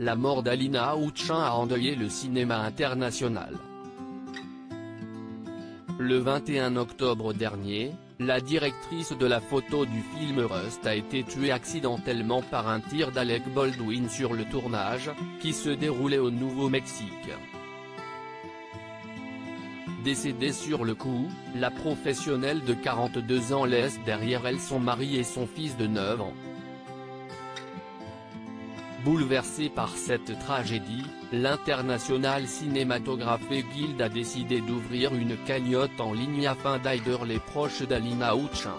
la mort d'Alina Outchin a endeuillé le cinéma international. Le 21 octobre dernier, la directrice de la photo du film Rust a été tuée accidentellement par un tir d'Alec Baldwin sur le tournage, qui se déroulait au Nouveau-Mexique. Décédée sur le coup, la professionnelle de 42 ans laisse derrière elle son mari et son fils de 9 ans. Bouleversé par cette tragédie, l'International Cinématographe Guild a décidé d'ouvrir une cagnotte en ligne afin d'aider les proches d'Alina Outchin.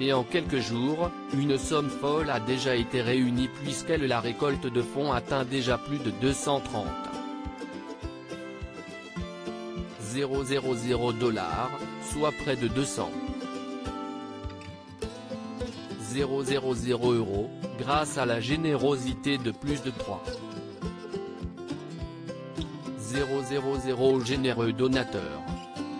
Et en quelques jours, une somme folle a déjà été réunie puisqu'elle la récolte de fonds atteint déjà plus de 230 000 dollars, soit près de 200 000 euros, grâce à la générosité de plus de 3 000 généreux donateurs.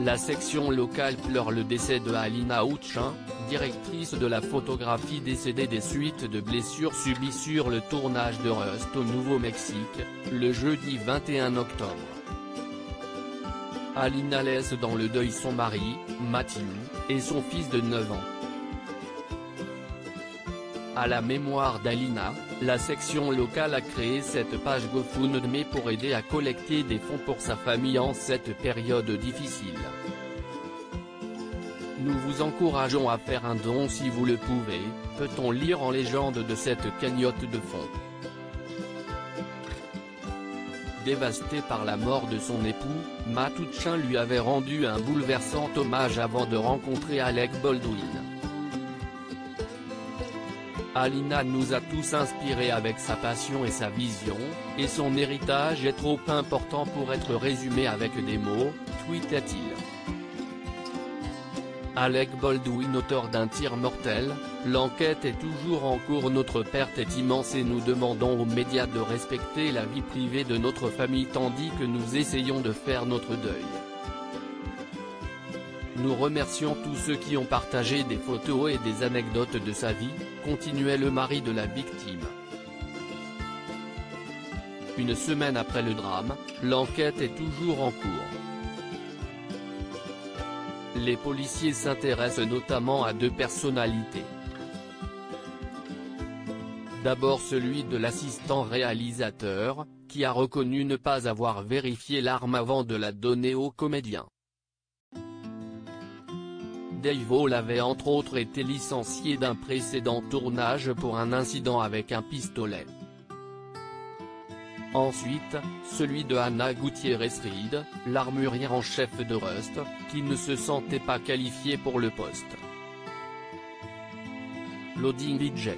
La section locale pleure le décès de Alina Outchin, directrice de la photographie décédée des suites de blessures subies sur le tournage de Rust au Nouveau-Mexique, le jeudi 21 octobre. Alina laisse dans le deuil son mari, Matthew, et son fils de 9 ans. À la mémoire d'Alina, la section locale a créé cette page GoFundMe pour aider à collecter des fonds pour sa famille en cette période difficile. Nous vous encourageons à faire un don si vous le pouvez, peut-on lire en légende de cette cagnotte de fonds. Dévasté par la mort de son époux, Matouchin lui avait rendu un bouleversant hommage avant de rencontrer Alec Baldwin. Alina nous a tous inspirés avec sa passion et sa vision, et son héritage est trop important pour être résumé avec des mots, tweetait-il. Alec Baldwin auteur d'un tir mortel, l'enquête est toujours en cours notre perte est immense et nous demandons aux médias de respecter la vie privée de notre famille tandis que nous essayons de faire notre deuil. Nous remercions tous ceux qui ont partagé des photos et des anecdotes de sa vie, continuait le mari de la victime. Une semaine après le drame, l'enquête est toujours en cours. Les policiers s'intéressent notamment à deux personnalités. D'abord celui de l'assistant réalisateur, qui a reconnu ne pas avoir vérifié l'arme avant de la donner au comédien. Avait entre autres été licencié d'un précédent tournage pour un incident avec un pistolet. Ensuite, celui de Anna Gutiérrez-Reed, l'armurière en chef de Rust, qui ne se sentait pas qualifiée pour le poste. Loading DJ